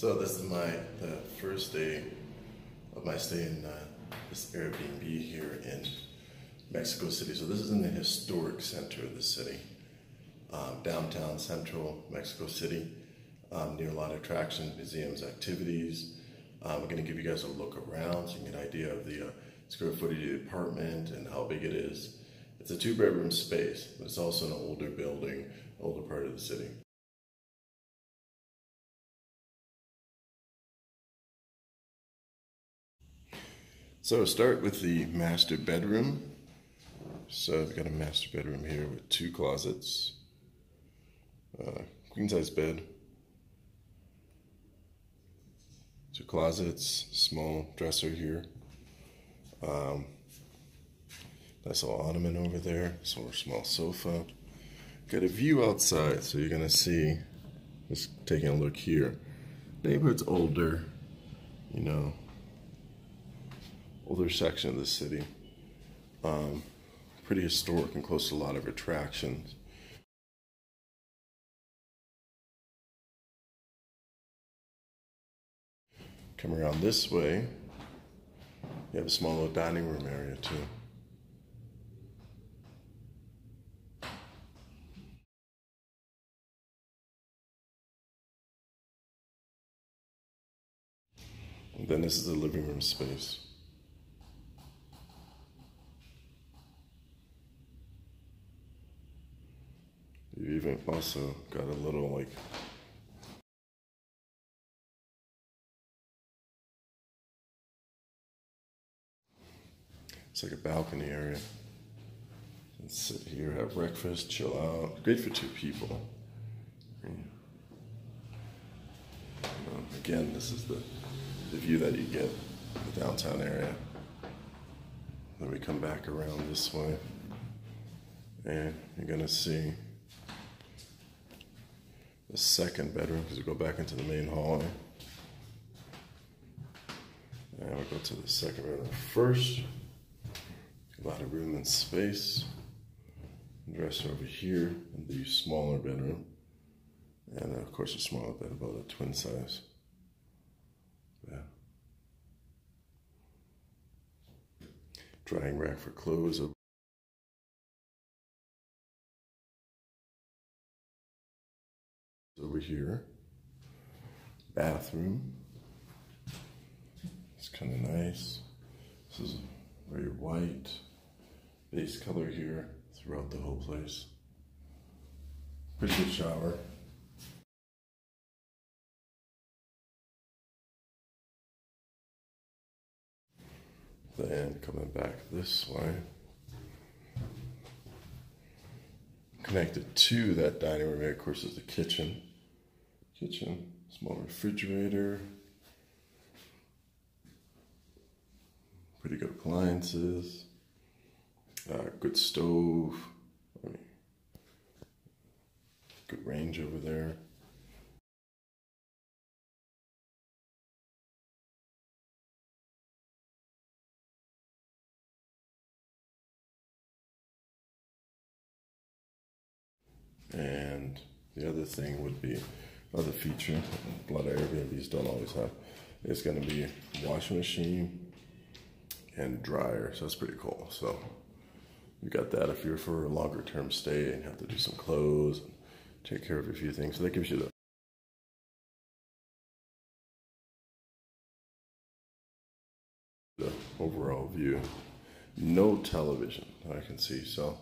So this is my the first day of my stay in uh, this Airbnb here in Mexico City. So this is in the historic center of the city, um, downtown central Mexico City, um, near a lot of attractions, museums, activities. Um, I'm going to give you guys a look around so you can get an idea of the uh, square footage of the apartment and how big it is. It's a two bedroom space, but it's also an older building, older part of the city. So start with the master bedroom. So I've got a master bedroom here with two closets, uh, queen size bed, two closets, small dresser here. Um, nice little ottoman over there, some small sofa. Got a view outside, so you're gonna see. Just taking a look here. Neighborhood's older, you know, older section of the city. Um, pretty historic and close to a lot of attractions. Come around this way, you have a small little dining room area too. And then this is the living room space. You even also got a little like It's like a balcony area. And sit here, have breakfast, chill out. Great for two people. Um, again, this is the, the view that you get the downtown area. Then we come back around this way, and you're gonna see the second bedroom because we go back into the main hallway. And we'll go to the second bedroom first. A lot of room and space. Dresser over here in the smaller bedroom. And of course a smaller bed, about a twin size. Yeah. Drying rack for clothes over here. Bathroom. It's kind of nice. This is a very white base color here throughout the whole place. Pretty good shower. Then coming back this way. Connected to that dining room, of course, is the kitchen kitchen, small refrigerator, pretty good appliances, uh, good stove, good range over there. And the other thing would be other feature a lot of Airbnbs don't always have. It's going to be washing machine and dryer, so that's pretty cool. So you got that if you're for a longer term stay and have to do some clothes take care of a few things. So that gives you the the overall view. No television I can see, so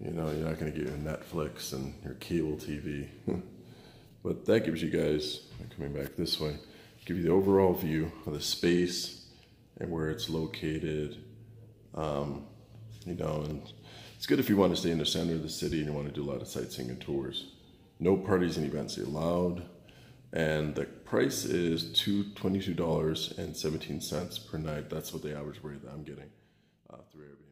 you know you're not going to get your Netflix and your cable TV. But that gives you guys, coming back this way, give you the overall view of the space and where it's located. Um, you know, and it's good if you want to stay in the center of the city and you want to do a lot of sightseeing and tours. No parties and events allowed. And the price is $22.17 per night. That's what the average rate that I'm getting uh, through Airbnb.